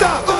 Eita!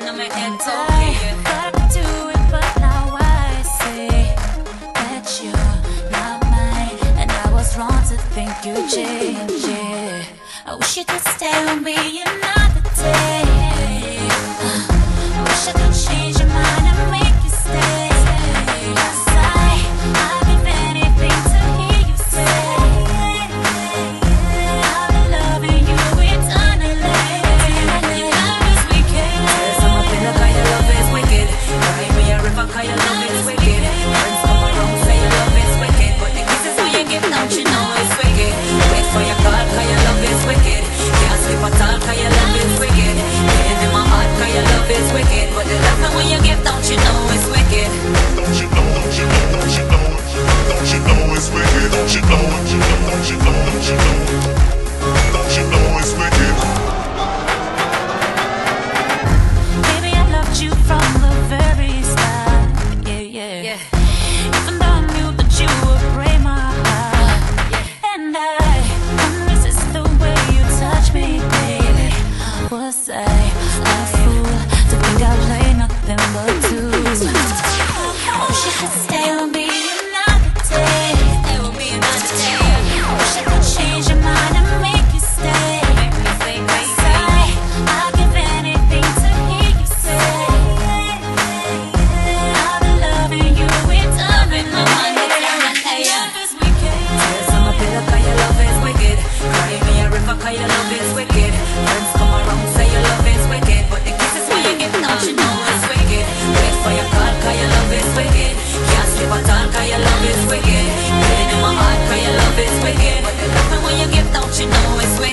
i. I do it, but now I see that you're not mine, and I was wrong to think you. Yeah. I wish you could stay with me another day. I wish I could change. 不能去。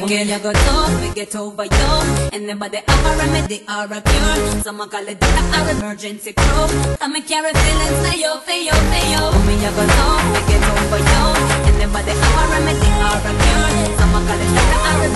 again. You go tough, we get over you. And nobody are a remedy or a cure. Some call it our emergency crew. Come and carry feelings now you, for you, for you. Woman, you go tough, we get over you. And nobody are a remedy or a cure. Some call it our emergency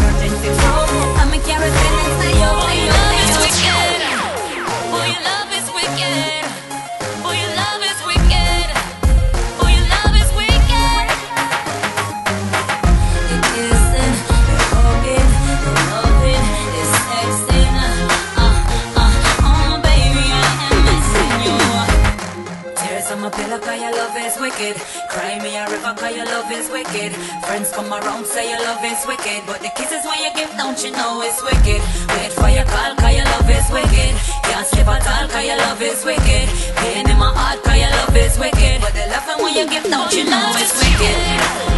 is wicked. Cry me a river cause your love is wicked. Friends come around say your love is wicked. But the kisses when you give don't you know it's wicked. Wait for your call cause your love is wicked. Can't sleep at all cause your love is wicked. Pain in my heart cause your love is wicked. But the laughing when you give don't you know it's wicked.